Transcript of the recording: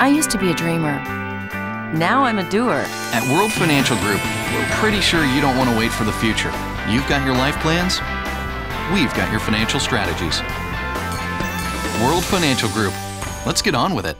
I used to be a dreamer. Now I'm a doer. At World Financial Group, we're pretty sure you don't want to wait for the future. You've got your life plans, we've got your financial strategies. World Financial Group. Let's get on with it.